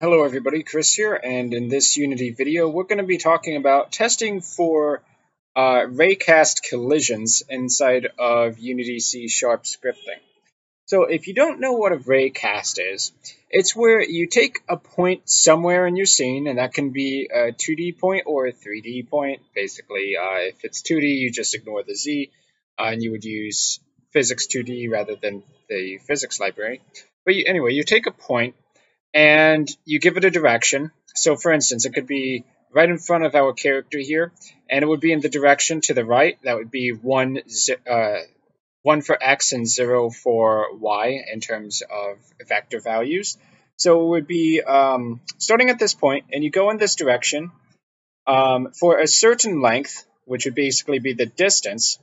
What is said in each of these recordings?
Hello everybody, Chris here, and in this Unity video we're going to be talking about testing for uh, raycast collisions inside of Unity C Sharp scripting. So if you don't know what a raycast is, it's where you take a point somewhere in your scene, and that can be a 2D point or a 3D point. Basically, uh, if it's 2D, you just ignore the Z, uh, and you would use physics 2D rather than the physics library. But you, anyway, you take a point and you give it a direction. So, for instance, it could be right in front of our character here, and it would be in the direction to the right. That would be one, uh, one for x and zero for y in terms of vector values. So it would be um, starting at this point, and you go in this direction um, for a certain length, which would basically be the distance.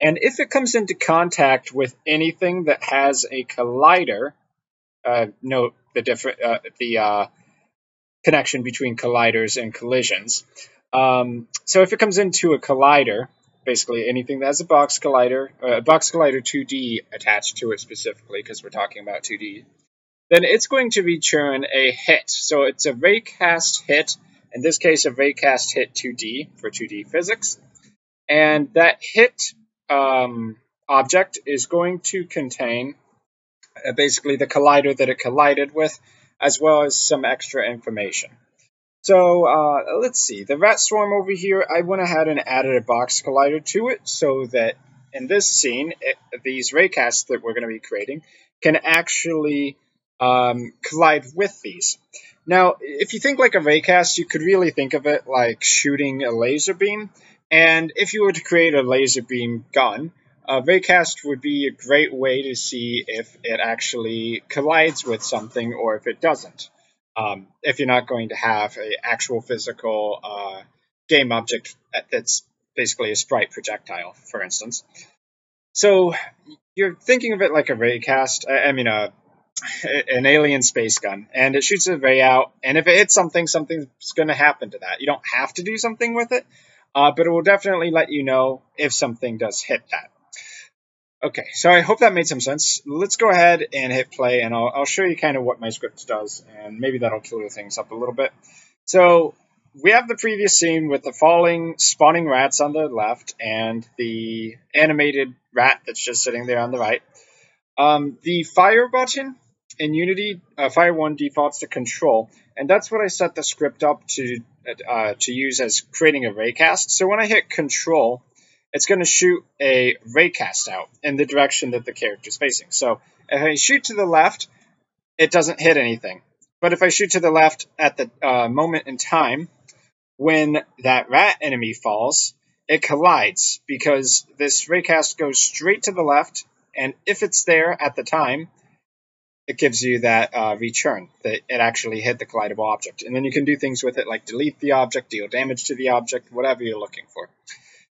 And if it comes into contact with anything that has a collider, uh, note the different uh, the uh, connection between colliders and collisions. Um, so if it comes into a collider, basically anything that has a box collider, uh, a box collider 2D attached to it specifically, because we're talking about 2D, then it's going to return a hit. So it's a raycast hit, in this case a raycast hit 2D for 2D physics, and that hit um, object is going to contain uh, basically the collider that it collided with, as well as some extra information. So uh, let's see, the rat swarm over here, I went ahead and added a box collider to it so that in this scene, it, these raycasts that we're going to be creating can actually um, collide with these. Now, if you think like a raycast, you could really think of it like shooting a laser beam. And if you were to create a laser beam gun, uh, Raycast would be a great way to see if it actually collides with something or if it doesn't. Um, if you're not going to have an actual physical uh, game object that's basically a sprite projectile, for instance. So you're thinking of it like a raycast. I mean, a an alien space gun, and it shoots a ray out. And if it hits something, something's going to happen to that. You don't have to do something with it, uh, but it will definitely let you know if something does hit that. Okay, so I hope that made some sense. Let's go ahead and hit play, and I'll, I'll show you kind of what my script does, and maybe that'll clear things up a little bit. So we have the previous scene with the falling, spawning rats on the left, and the animated rat that's just sitting there on the right. Um, the fire button in Unity, uh, Fire 1 defaults to control, and that's what I set the script up to uh, to use as creating a raycast. So when I hit control, it's going to shoot a raycast out in the direction that the character is facing. So if I shoot to the left, it doesn't hit anything. But if I shoot to the left at the uh, moment in time when that rat enemy falls, it collides because this raycast goes straight to the left, and if it's there at the time, it gives you that uh, return that it actually hit the collidable object. And then you can do things with it like delete the object, deal damage to the object, whatever you're looking for.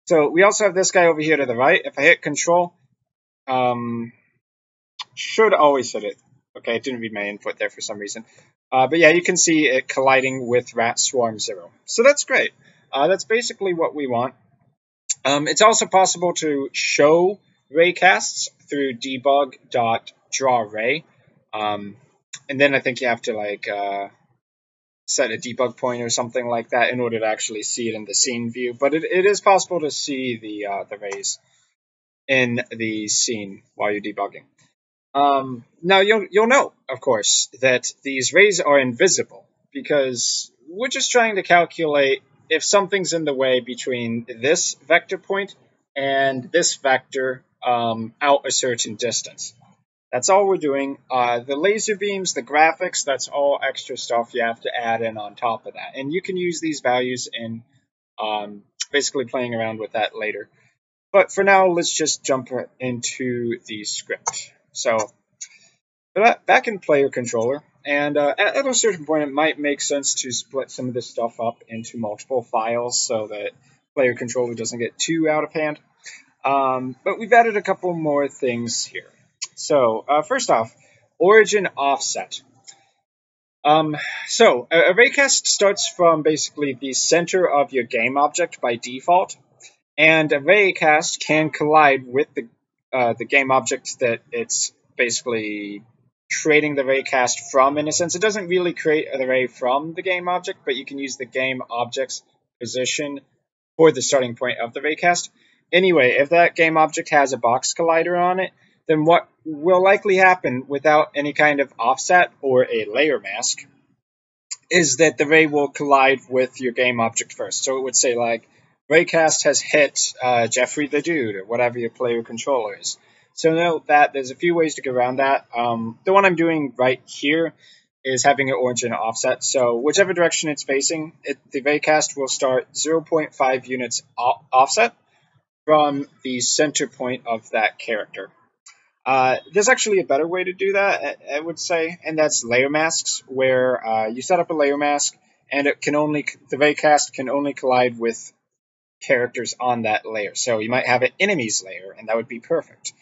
So we also have this guy over here to the right. If I hit control, um, should always hit it. Okay, it didn't read my input there for some reason. Uh, but yeah, you can see it colliding with Rat Swarm Zero. So that's great. Uh, that's basically what we want. Um, it's also possible to show raycasts through debug.drawRay. Um, and then I think you have to like uh, set a debug point or something like that in order to actually see it in the scene view. But it, it is possible to see the uh, the rays in the scene while you're debugging. Um, now you'll you'll know, of course, that these rays are invisible because we're just trying to calculate if something's in the way between this vector point and this vector um, out a certain distance. That's all we're doing. Uh, the laser beams, the graphics, that's all extra stuff you have to add in on top of that. And you can use these values in um, basically playing around with that later. But for now, let's just jump into the script. So back in player controller, and uh, at a certain point, it might make sense to split some of this stuff up into multiple files so that player controller doesn't get too out of hand. Um, but we've added a couple more things here. So uh, first off, origin offset. Um, so a, raycast starts from basically the center of your game object by default, and a raycast can collide with the uh, the game object that it's basically creating the raycast from in a sense. It doesn't really create the ray from the game object, but you can use the game object's position for the starting point of the raycast. Anyway, if that game object has a box collider on it, then what will likely happen without any kind of offset or a layer mask is that the ray will collide with your game object first. So it would say like, Raycast has hit uh, Jeffrey the Dude, or whatever your player controller is. So note that there's a few ways to get around that. Um, the one I'm doing right here is having an origin offset. So whichever direction it's facing, it, the Raycast will start 0.5 units offset from the center point of that character. Uh, there's actually a better way to do that, I, would say, and that's layer masks, where uh, you set up a layer mask, and it can only the raycast can only collide with characters on that layer. So you might have an enemies layer, and that would be perfect.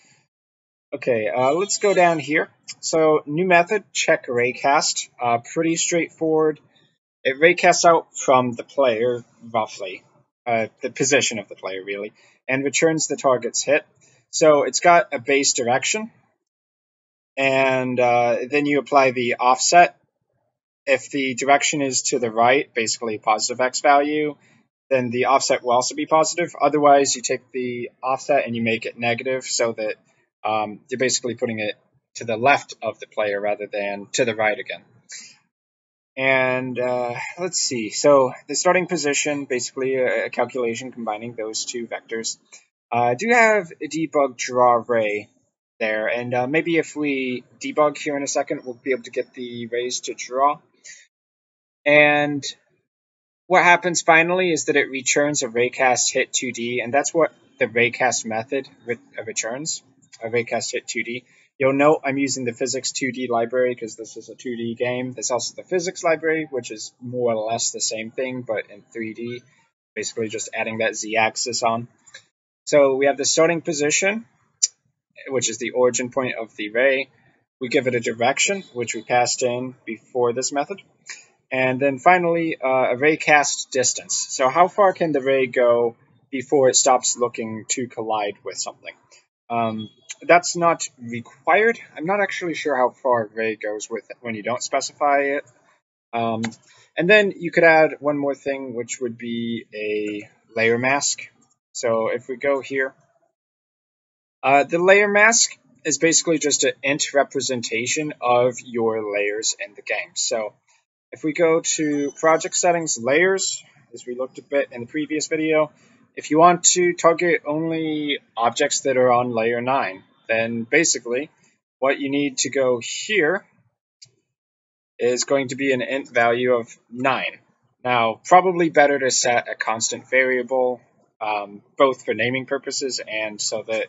Okay, uh, let's go down here. So new method, check raycast. Uh, pretty straightforward. It raycasts out from the player, roughly, uh, the position of the player, really, and returns the target's hit. So it's got a base direction, and uh, then you apply the offset. If the direction is to the right, basically positive x value, then the offset will also be positive. Otherwise, you take the offset and you make it negative so that um, you're basically putting it to the left of the player rather than to the right again. And uh, let's see. So the starting position, basically a, a calculation combining those two vectors. Uh, I do have a debug draw ray there, and uh, maybe if we debug here in a second, we'll be able to get the rays to draw. And what happens finally is that it returns a raycast hit 2D, and that's what the raycast method uh, returns, a raycast hit 2D. You'll note I'm using the physics 2D library because this is a 2D game. There's also the physics library, which is more or less the same thing, but in 3D, basically just adding that z-axis on. So we have the starting position, which is the origin point of the ray. We give it a direction, which we passed in before this method. And then finally, uh, a ray cast distance. So how far can the ray go before it stops looking to collide with something? Um, that's not required. I'm not actually sure how far a ray goes with it when you don't specify it. Um, and then you could add one more thing, which would be a layer mask. So if we go here, uh, the layer mask is basically just an int representation of your layers in the game. So if we go to project settings, layers, as we looked a bit in the previous video, if you want to target only objects that are on layer 9, then basically what you need to go here is going to be an int value of 9. Now, probably better to set a constant variable um, both for naming purposes and so that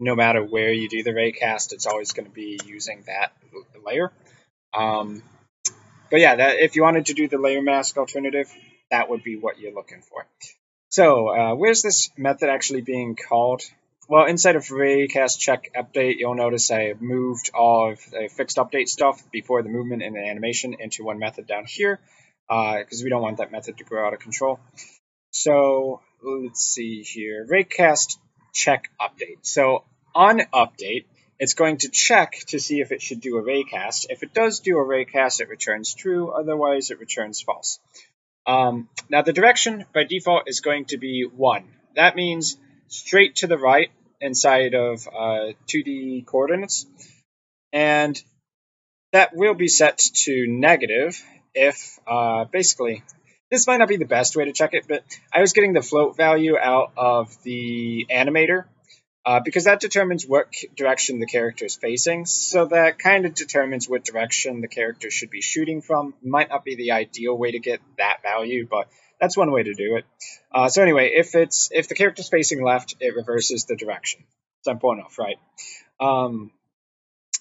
no matter where you do the raycast, it's always going to be using that layer. Um, but yeah, that, if you wanted to do the layer mask alternative, that would be what you're looking for. So uh, where's this method actually being called? Well, inside of raycast check update, you'll notice I moved all of the fixed update stuff before the movement and the animation into one method down here because uh, we don't want that method to grow out of control. So let's see here, raycast check update. So on update, it's going to check to see if it should do a raycast. If it does do a raycast, it returns true. Otherwise, it returns false. Um, now, the direction by default is going to be 1. That means straight to the right inside of uh, 2D coordinates. And that will be set to negative if, uh, basically, this might not be the best way to check it, but I was getting the float value out of the animator uh, because that determines what direction the character is facing. So that kind of determines what direction the character should be shooting from. Might not be the ideal way to get that value, but that's one way to do it. Uh, so anyway, if it's if the character's facing left, it reverses the direction. Simple enough, right? Um,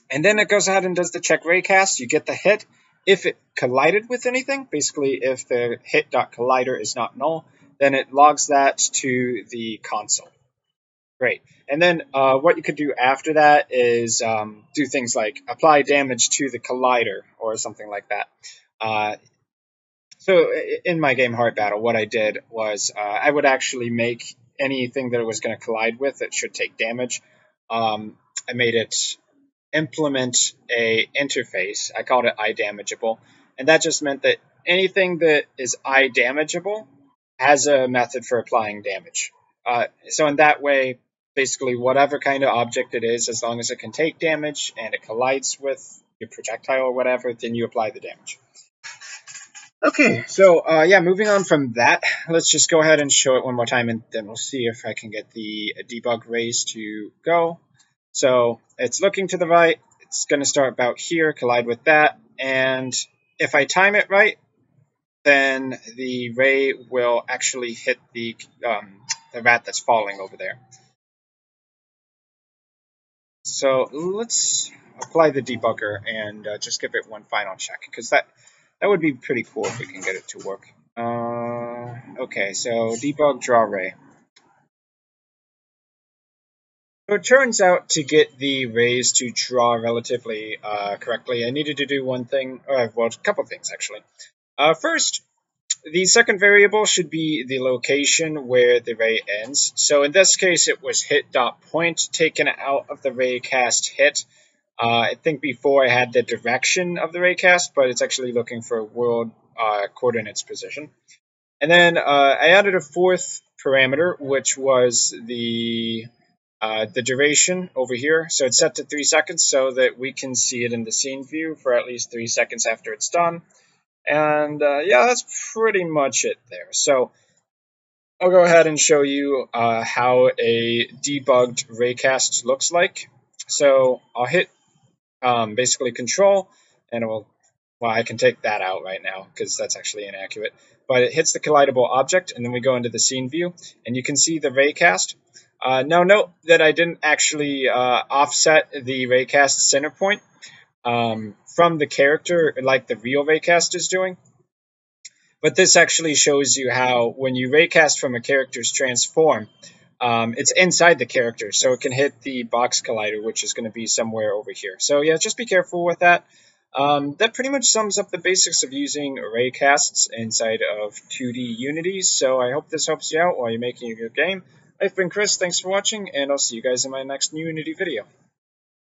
and then it goes ahead and does the check raycast. You get the hit, if it collided with anything, basically if the hit.collider is not null, then it logs that to the console. Great. And then uh, what you could do after that is um, do things like apply damage to the collider or something like that. Uh, so in my game Heart Battle, what I did was uh, I would actually make anything that it was going to collide with that should take damage. Um, I made it implement a interface. I called it iDamageable, and that just meant that anything that is iDamageable has a method for applying damage. Uh, so in that way, basically whatever kind of object it is, as long as it can take damage and it collides with your projectile or whatever, then you apply the damage. Okay, so uh, yeah, moving on from that, let's just go ahead and show it one more time and then we'll see if I can get the debug rays to go. So it's looking to the right, it's going to start about here, collide with that, and if I time it right, then the ray will actually hit the, um, the rat that's falling over there. So let's apply the debugger and uh, just give it one final check because that that would be pretty cool if we can get it to work. Uh, okay, so debug draw ray. So it turns out to get the rays to draw relatively uh, correctly, I needed to do one thing, uh, well, a couple things actually. Uh, first, the second variable should be the location where the ray ends. So in this case, it was hit dot point taken out of the ray cast hit. Uh, I think before I had the direction of the raycast, but it's actually looking for world uh, coordinates position. And then uh, I added a fourth parameter, which was the uh, the duration over here. So it's set to three seconds so that we can see it in the scene view for at least three seconds after it's done. And uh, yeah, that's pretty much it there. So I'll go ahead and show you uh, how a debugged raycast looks like. So I'll hit um, basically control, and it will, well, I can take that out right now because that's actually inaccurate. But it hits the collidable object, and then we go into the scene view, and you can see the raycast. Uh, now note that I didn't actually uh, offset the raycast center point um, from the character like the real raycast is doing. But this actually shows you how when you raycast from a character's transform, um, it's inside the character, so it can hit the box collider, which is going to be somewhere over here. So yeah, just be careful with that. Um, that pretty much sums up the basics of using raycasts inside of 2D Unity. So I hope this helps you out while you're making your game. I've been Chris, thanks for watching, and I'll see you guys in my next new Unity video.